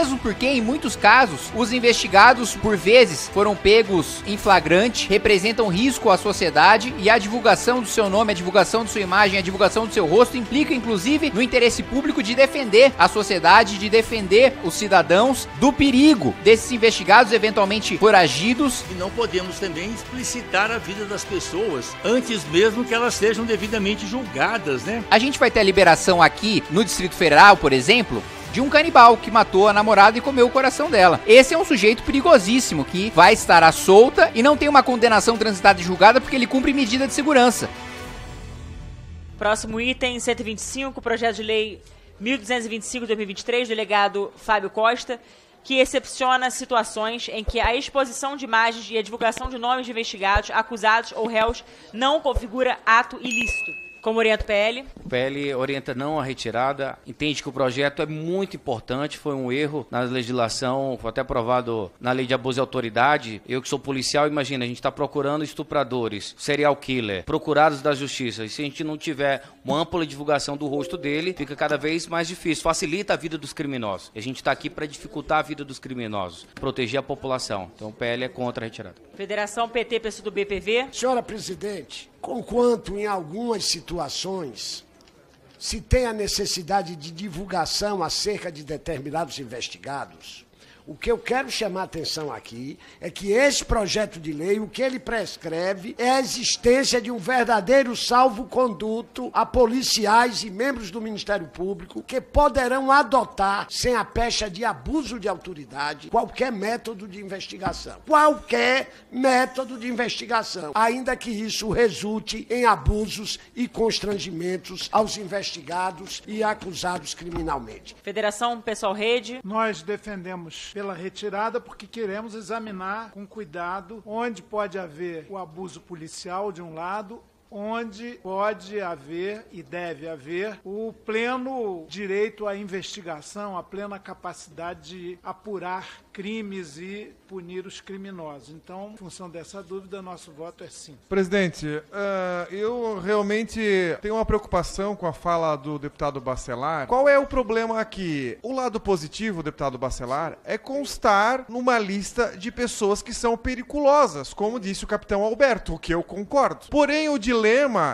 mesmo porque em muitos casos os investigados por vezes foram pegos em flagrante, representam risco à sociedade e a divulgação do seu nome, a divulgação de sua imagem, a divulgação do seu rosto implica inclusive no interesse público de defender a sociedade, de defender os cidadãos do perigo desses investigados eventualmente foragidos. E não podemos também explicitar a vida das pessoas antes mesmo que elas sejam devidamente julgadas, né? A gente vai ter a liberação aqui no Distrito Federal, por exemplo, de um canibal que matou a namorada e comeu o coração dela. Esse é um sujeito perigosíssimo que vai estar à solta e não tem uma condenação transitada e julgada porque ele cumpre medida de segurança. Próximo item, 125, projeto de lei 1225-2023, delegado Fábio Costa, que excepciona situações em que a exposição de imagens e a divulgação de nomes de investigados, acusados ou réus não configura ato ilícito. Como orienta o PL? O PL orienta não a retirada, entende que o projeto é muito importante, foi um erro na legislação, foi até aprovado na lei de abuso de autoridade. Eu que sou policial, imagina, a gente está procurando estupradores, serial killer, procurados da justiça. E se a gente não tiver uma ampla divulgação do rosto dele, fica cada vez mais difícil, facilita a vida dos criminosos. E a gente está aqui para dificultar a vida dos criminosos, proteger a população. Então o PL é contra a retirada. Federação PT, PCdoB, PV. Senhora presidente, conquanto em algumas situações se tem a necessidade de divulgação acerca de determinados investigados, o que eu quero chamar a atenção aqui é que esse projeto de lei, o que ele prescreve é a existência de um verdadeiro salvo-conduto a policiais e membros do Ministério Público que poderão adotar, sem a pecha de abuso de autoridade, qualquer método de investigação. Qualquer método de investigação, ainda que isso resulte em abusos e constrangimentos aos investigados e acusados criminalmente. Federação Pessoal Rede. Nós defendemos pela retirada porque queremos examinar com cuidado onde pode haver o abuso policial de um lado onde pode haver e deve haver o pleno direito à investigação, a plena capacidade de apurar crimes e punir os criminosos. Então, em função dessa dúvida, nosso voto é sim. Presidente, uh, eu realmente tenho uma preocupação com a fala do deputado Bacelar. Qual é o problema aqui? O lado positivo, deputado Bacelar, é constar numa lista de pessoas que são periculosas, como disse o capitão Alberto, o que eu concordo. Porém, o dilema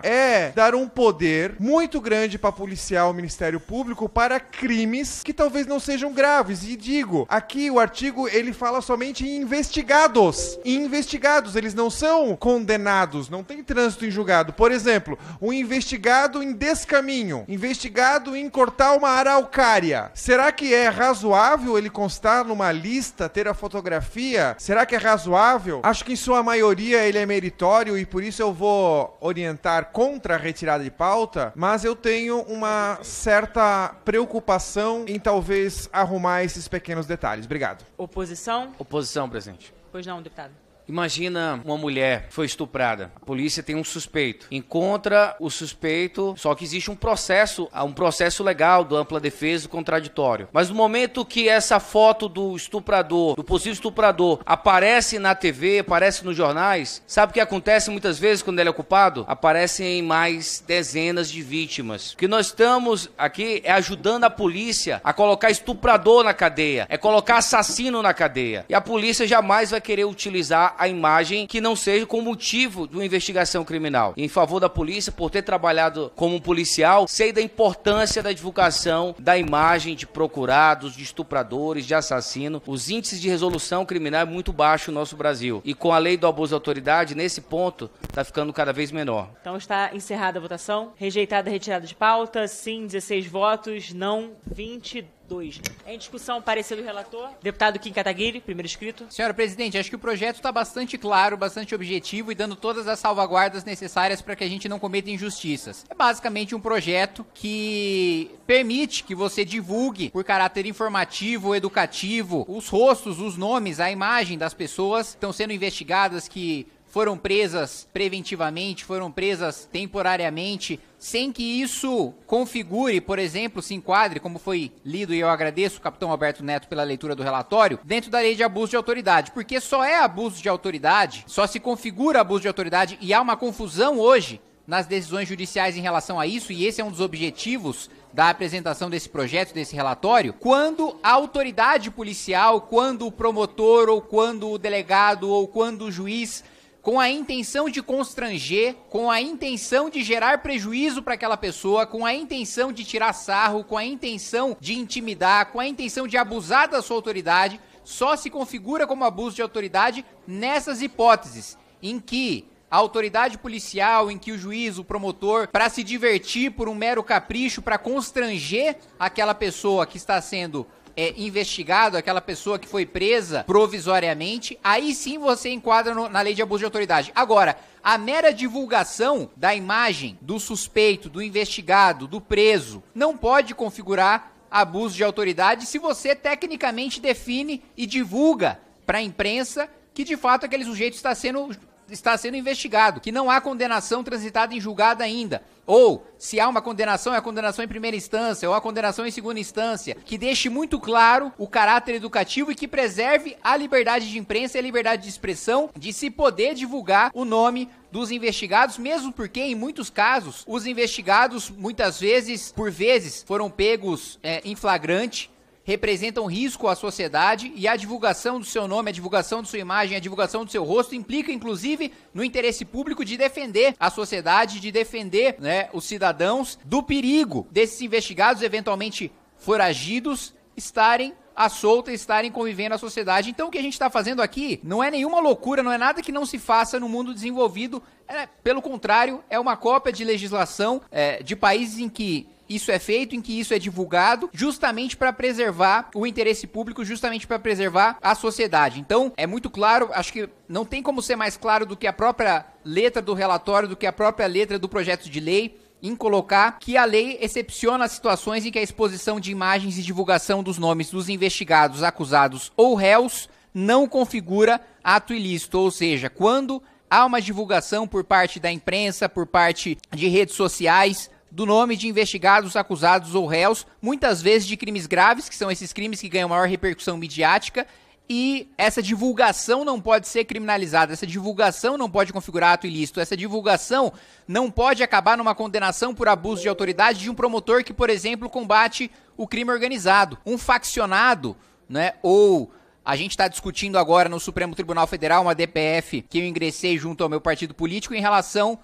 é dar um poder muito grande para policial Ministério Público para crimes que talvez não sejam graves. E digo, aqui o artigo ele fala somente em investigados. Investigados, eles não são condenados, não tem trânsito em julgado. Por exemplo, um investigado em descaminho, investigado em cortar uma araucária. Será que é razoável ele constar numa lista, ter a fotografia? Será que é razoável? Acho que em sua maioria ele é meritório e por isso eu vou orientar contra a retirada de pauta, mas eu tenho uma certa preocupação em talvez arrumar esses pequenos detalhes. Obrigado. Oposição? Oposição, presidente. Pois não, deputado. Imagina uma mulher foi estuprada. A polícia tem um suspeito. Encontra o suspeito, só que existe um processo, um processo legal do ampla defesa contraditório. Mas no momento que essa foto do estuprador, do possível estuprador, aparece na TV, aparece nos jornais, sabe o que acontece muitas vezes quando ele é culpado? Aparecem mais dezenas de vítimas. O que nós estamos aqui é ajudando a polícia a colocar estuprador na cadeia, é colocar assassino na cadeia. E a polícia jamais vai querer utilizar a imagem que não seja com motivo de uma investigação criminal. Em favor da polícia, por ter trabalhado como policial, sei da importância da divulgação da imagem de procurados, de estupradores, de assassinos. Os índices de resolução criminal é muito baixo no nosso Brasil. E com a lei do abuso de autoridade, nesse ponto, está ficando cada vez menor. Então está encerrada a votação. Rejeitada a retirada de pauta. Sim, 16 votos. Não, 22. 2. Em discussão, parecer do relator. Deputado Kim Kataguiri, primeiro escrito. Senhora presidente, acho que o projeto está bastante claro, bastante objetivo e dando todas as salvaguardas necessárias para que a gente não cometa injustiças. É basicamente um projeto que permite que você divulgue, por caráter informativo, educativo, os rostos, os nomes, a imagem das pessoas que estão sendo investigadas, que foram presas preventivamente, foram presas temporariamente, sem que isso configure, por exemplo, se enquadre, como foi lido e eu agradeço o capitão Alberto Neto pela leitura do relatório, dentro da lei de abuso de autoridade, porque só é abuso de autoridade, só se configura abuso de autoridade e há uma confusão hoje nas decisões judiciais em relação a isso, e esse é um dos objetivos da apresentação desse projeto, desse relatório, quando a autoridade policial, quando o promotor, ou quando o delegado, ou quando o juiz com a intenção de constranger, com a intenção de gerar prejuízo para aquela pessoa, com a intenção de tirar sarro, com a intenção de intimidar, com a intenção de abusar da sua autoridade, só se configura como abuso de autoridade nessas hipóteses em que a autoridade policial, em que o juiz, o promotor, para se divertir por um mero capricho, para constranger aquela pessoa que está sendo é, investigado, aquela pessoa que foi presa provisoriamente, aí sim você enquadra no, na lei de abuso de autoridade. Agora, a mera divulgação da imagem do suspeito, do investigado, do preso, não pode configurar abuso de autoridade se você tecnicamente define e divulga para a imprensa que de fato aquele sujeito está sendo está sendo investigado, que não há condenação transitada em julgado ainda. Ou, se há uma condenação, é a condenação em primeira instância, ou a condenação em segunda instância, que deixe muito claro o caráter educativo e que preserve a liberdade de imprensa e a liberdade de expressão de se poder divulgar o nome dos investigados, mesmo porque, em muitos casos, os investigados, muitas vezes, por vezes, foram pegos é, em flagrante representam risco à sociedade e a divulgação do seu nome, a divulgação de sua imagem, a divulgação do seu rosto implica, inclusive, no interesse público de defender a sociedade, de defender né, os cidadãos do perigo desses investigados, eventualmente foragidos, estarem à solta estarem convivendo na sociedade. Então o que a gente está fazendo aqui não é nenhuma loucura, não é nada que não se faça no mundo desenvolvido. É, pelo contrário, é uma cópia de legislação é, de países em que isso é feito, em que isso é divulgado, justamente para preservar o interesse público, justamente para preservar a sociedade. Então, é muito claro, acho que não tem como ser mais claro do que a própria letra do relatório, do que a própria letra do projeto de lei em colocar que a lei excepciona situações em que a exposição de imagens e divulgação dos nomes dos investigados, acusados ou réus não configura ato ilícito, ou seja, quando há uma divulgação por parte da imprensa, por parte de redes sociais, do nome de investigados, acusados ou réus, muitas vezes de crimes graves, que são esses crimes que ganham maior repercussão midiática, e essa divulgação não pode ser criminalizada, essa divulgação não pode configurar ato ilícito, essa divulgação não pode acabar numa condenação por abuso de autoridade de um promotor que, por exemplo, combate o crime organizado. Um faccionado, né, ou a gente está discutindo agora no Supremo Tribunal Federal uma DPF que eu ingressei junto ao meu partido político em relação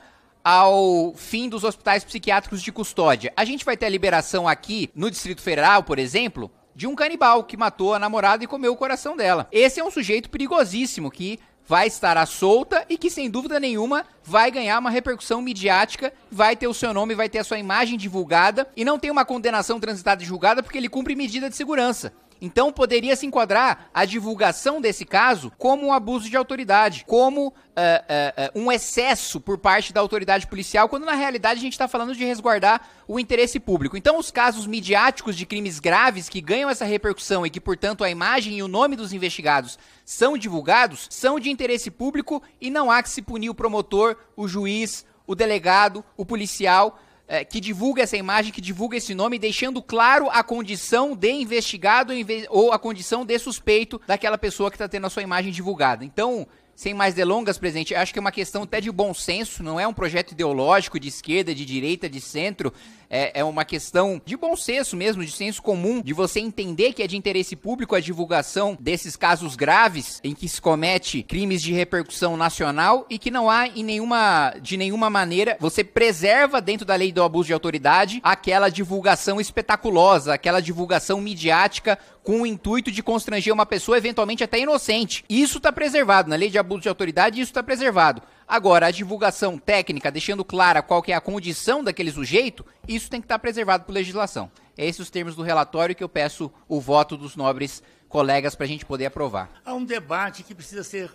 ao fim dos hospitais psiquiátricos de custódia. A gente vai ter a liberação aqui no Distrito Federal, por exemplo, de um canibal que matou a namorada e comeu o coração dela. Esse é um sujeito perigosíssimo que vai estar à solta e que sem dúvida nenhuma vai ganhar uma repercussão midiática, vai ter o seu nome, vai ter a sua imagem divulgada e não tem uma condenação transitada e julgada porque ele cumpre medida de segurança. Então poderia se enquadrar a divulgação desse caso como um abuso de autoridade, como uh, uh, uh, um excesso por parte da autoridade policial, quando na realidade a gente está falando de resguardar o interesse público. Então os casos midiáticos de crimes graves que ganham essa repercussão e que, portanto, a imagem e o nome dos investigados são divulgados, são de interesse público e não há que se punir o promotor, o juiz, o delegado, o policial é, que divulga essa imagem, que divulga esse nome, deixando claro a condição de investigado ou a condição de suspeito daquela pessoa que está tendo a sua imagem divulgada. Então, sem mais delongas, presidente, acho que é uma questão até de bom senso, não é um projeto ideológico de esquerda, de direita, de centro. É, é, uma questão de bom senso mesmo, de senso comum, de você entender que é de interesse público a divulgação desses casos graves em que se comete crimes de repercussão nacional e que não há em nenhuma, de nenhuma maneira, você preserva dentro da lei do abuso de autoridade aquela divulgação espetaculosa, aquela divulgação midiática com o intuito de constranger uma pessoa eventualmente até inocente. Isso está preservado na lei de abuso de autoridade, isso está preservado. Agora, a divulgação técnica, deixando clara qual que é a condição daquele sujeito, isso tem que estar preservado por legislação. Esses os termos do relatório que eu peço o voto dos nobres colegas para a gente poder aprovar. Há um debate que precisa ser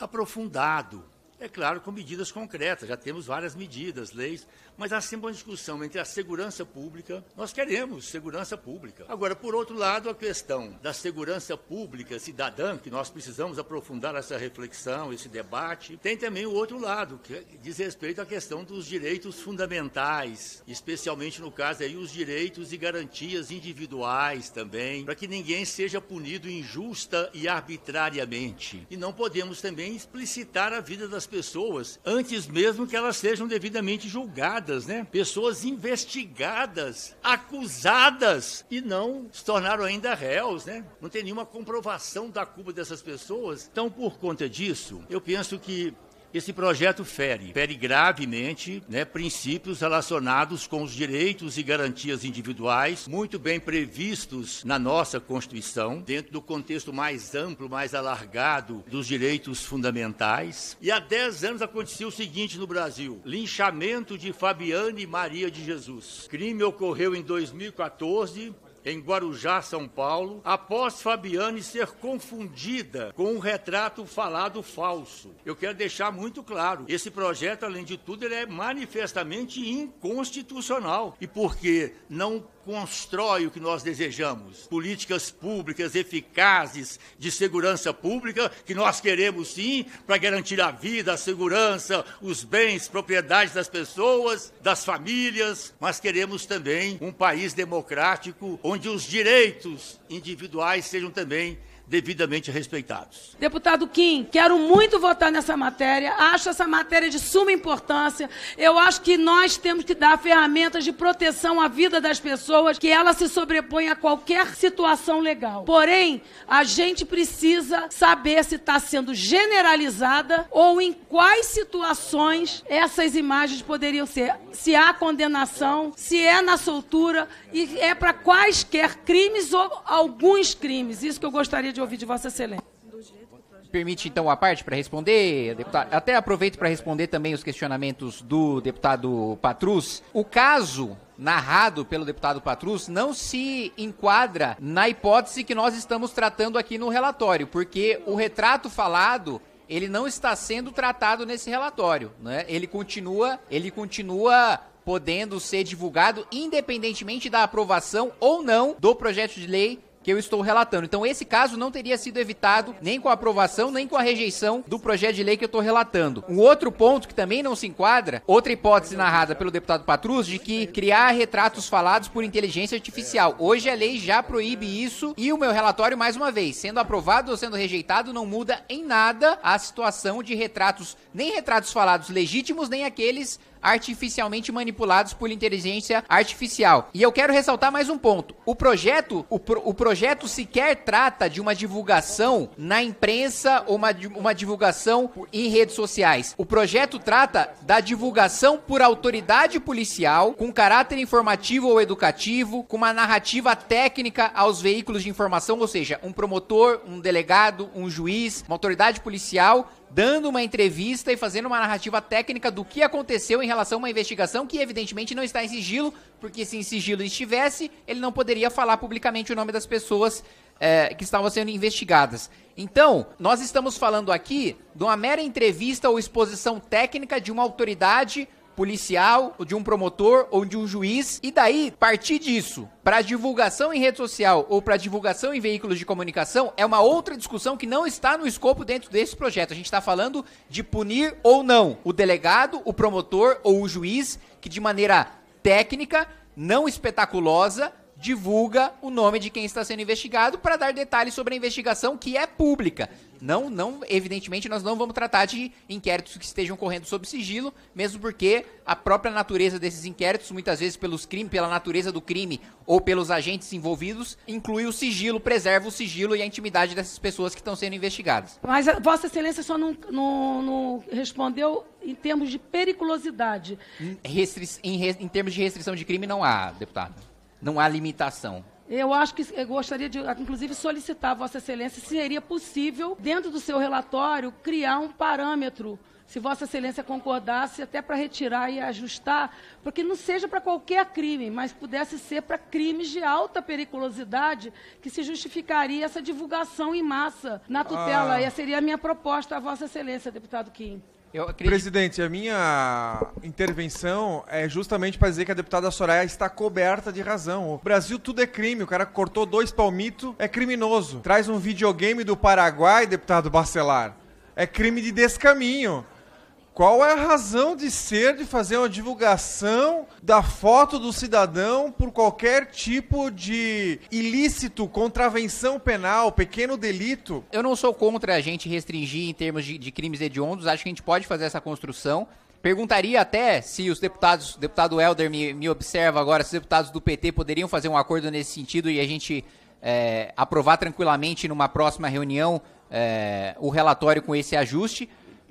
aprofundado é claro, com medidas concretas. Já temos várias medidas, leis, mas há sempre uma discussão entre a segurança pública. Nós queremos segurança pública. Agora, por outro lado, a questão da segurança pública cidadã, que nós precisamos aprofundar essa reflexão, esse debate. Tem também o outro lado, que diz respeito à questão dos direitos fundamentais, especialmente no caso aí os direitos e garantias individuais também, para que ninguém seja punido injusta e arbitrariamente. E não podemos também explicitar a vida das pessoas antes mesmo que elas sejam devidamente julgadas, né? Pessoas investigadas, acusadas e não se tornaram ainda réus, né? Não tem nenhuma comprovação da culpa dessas pessoas. Então, por conta disso, eu penso que esse projeto fere, fere gravemente né, princípios relacionados com os direitos e garantias individuais, muito bem previstos na nossa Constituição, dentro do contexto mais amplo, mais alargado dos direitos fundamentais. E há 10 anos aconteceu o seguinte no Brasil: linchamento de Fabiane Maria de Jesus. Crime ocorreu em 2014 em Guarujá, São Paulo, após Fabiane ser confundida com um retrato falado falso. Eu quero deixar muito claro, esse projeto, além de tudo, ele é manifestamente inconstitucional. E porque não constrói o que nós desejamos. Políticas públicas eficazes de segurança pública, que nós queremos sim, para garantir a vida, a segurança, os bens, propriedades das pessoas, das famílias, mas queremos também um país democrático onde os direitos individuais sejam também devidamente respeitados. Deputado Kim, quero muito votar nessa matéria, acho essa matéria de suma importância. Eu acho que nós temos que dar ferramentas de proteção à vida das pessoas, que ela se sobrepõe a qualquer situação legal. Porém, a gente precisa saber se está sendo generalizada ou em quais situações essas imagens poderiam ser. Se há condenação, se é na soltura e é para quaisquer crimes ou alguns crimes. Isso que eu gostaria de ouvir de Vossa Excelência. Permite então a parte para responder, deputado? Até aproveito para responder também os questionamentos do deputado Patrus. O caso narrado pelo deputado Patrus não se enquadra na hipótese que nós estamos tratando aqui no relatório, porque o retrato falado ele não está sendo tratado nesse relatório, né? Ele continua, ele continua podendo ser divulgado independentemente da aprovação ou não do projeto de lei que eu estou relatando. Então, esse caso não teria sido evitado nem com a aprovação, nem com a rejeição do projeto de lei que eu estou relatando. Um outro ponto que também não se enquadra, outra hipótese narrada pelo deputado Patrus, de que criar retratos falados por inteligência artificial. Hoje a lei já proíbe isso e o meu relatório, mais uma vez, sendo aprovado ou sendo rejeitado, não muda em nada a situação de retratos, nem retratos falados legítimos, nem aqueles artificialmente manipulados por inteligência artificial. E eu quero ressaltar mais um ponto. O projeto, o, pro, o projeto sequer trata de uma divulgação na imprensa ou uma, uma divulgação em redes sociais. O projeto trata da divulgação por autoridade policial com caráter informativo ou educativo, com uma narrativa técnica aos veículos de informação, ou seja, um promotor, um delegado, um juiz, uma autoridade policial dando uma entrevista e fazendo uma narrativa técnica do que aconteceu em relação a uma investigação que evidentemente não está em sigilo, porque se em sigilo estivesse, ele não poderia falar publicamente o nome das pessoas é, que estavam sendo investigadas. Então, nós estamos falando aqui de uma mera entrevista ou exposição técnica de uma autoridade policial, ou de um promotor ou de um juiz, e daí partir disso para divulgação em rede social ou para divulgação em veículos de comunicação é uma outra discussão que não está no escopo dentro desse projeto. A gente está falando de punir ou não o delegado, o promotor ou o juiz que de maneira técnica, não espetaculosa, divulga o nome de quem está sendo investigado para dar detalhes sobre a investigação que é pública. Não, não, evidentemente nós não vamos tratar de inquéritos que estejam correndo sob sigilo, mesmo porque a própria natureza desses inquéritos, muitas vezes pelos crimes, pela natureza do crime ou pelos agentes envolvidos, inclui o sigilo, preserva o sigilo e a intimidade dessas pessoas que estão sendo investigadas. Mas a Vossa Excelência só não, não, não respondeu em termos de periculosidade. Em, em, em termos de restrição de crime não há, deputado. Não há limitação. Eu acho que eu gostaria de, inclusive, solicitar a Vossa Excelência se seria possível, dentro do seu relatório, criar um parâmetro, se Vossa Excelência concordasse, até para retirar e ajustar, porque não seja para qualquer crime, mas pudesse ser para crimes de alta periculosidade, que se justificaria essa divulgação em massa na tutela. Ah. Essa seria a minha proposta a Vossa Excelência, deputado Kim. Presidente, a minha intervenção é justamente para dizer que a deputada Soraya está coberta de razão. O Brasil tudo é crime. O cara cortou dois palmitos, é criminoso. Traz um videogame do Paraguai, deputado Bacelar. É crime de descaminho. Qual é a razão de ser de fazer uma divulgação da foto do cidadão por qualquer tipo de ilícito, contravenção penal, pequeno delito? Eu não sou contra a gente restringir em termos de, de crimes hediondos, acho que a gente pode fazer essa construção. Perguntaria até se os deputados, deputado Helder me, me observa agora, se os deputados do PT poderiam fazer um acordo nesse sentido e a gente é, aprovar tranquilamente numa próxima reunião é, o relatório com esse ajuste.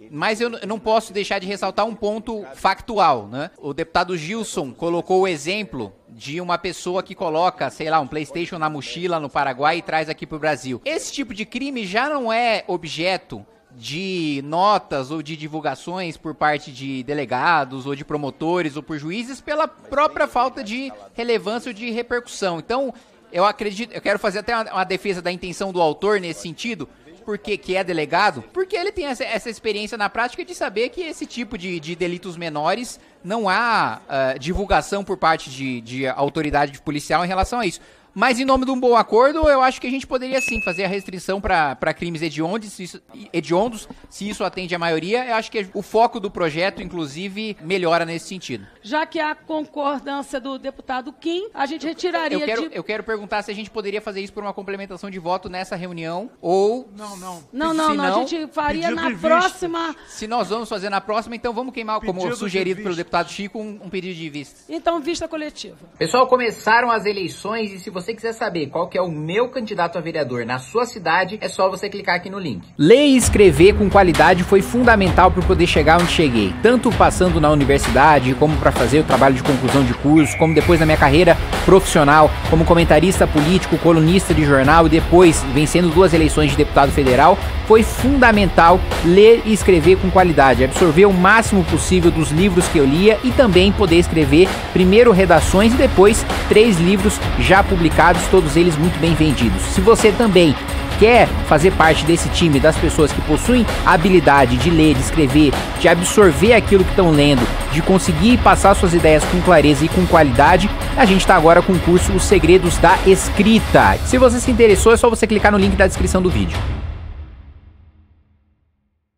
Mas eu não posso deixar de ressaltar um ponto factual, né? O deputado Gilson colocou o exemplo de uma pessoa que coloca, sei lá, um PlayStation na mochila no Paraguai e traz aqui para o Brasil. Esse tipo de crime já não é objeto de notas ou de divulgações por parte de delegados ou de promotores ou por juízes pela própria falta de relevância ou de repercussão. Então, eu acredito, eu quero fazer até uma, uma defesa da intenção do autor nesse sentido, porque que é delegado, porque ele tem essa, essa, experiência na prática de saber que esse tipo de, de delitos menores não há uh, divulgação por parte de, de autoridade policial em relação a isso. Mas em nome de um bom acordo, eu acho que a gente poderia sim fazer a restrição para crimes hediondos se, isso, hediondos, se isso atende a maioria. Eu acho que o foco do projeto, inclusive, melhora nesse sentido. Já que há concordância do deputado Kim, a gente retiraria eu quero, de... eu quero perguntar se a gente poderia fazer isso por uma complementação de voto nessa reunião ou... Não, não. Não, não, não, a gente faria na próxima... Se nós vamos fazer na próxima, então vamos queimar, pedido como sugerido pelo deputado Chico, um, um pedido de vista. Então, vista coletiva. Pessoal, começaram as eleições e se você você quiser saber qual que é o meu candidato a vereador na sua cidade, é só você clicar aqui no link. Ler e escrever com qualidade foi fundamental para poder chegar onde cheguei, tanto passando na universidade, como para fazer o trabalho de conclusão de curso, como depois na minha carreira profissional, como comentarista político, colunista de jornal e depois vencendo duas eleições de deputado federal, foi fundamental ler e escrever com qualidade, absorver o máximo possível dos livros que eu lia e também poder escrever primeiro redações e depois três livros já publicados publicados, todos eles muito bem vendidos. Se você também quer fazer parte desse time das pessoas que possuem a habilidade de ler, de escrever, de absorver aquilo que estão lendo, de conseguir passar suas ideias com clareza e com qualidade, a gente está agora com o curso Os Segredos da Escrita. Se você se interessou, é só você clicar no link da descrição do vídeo.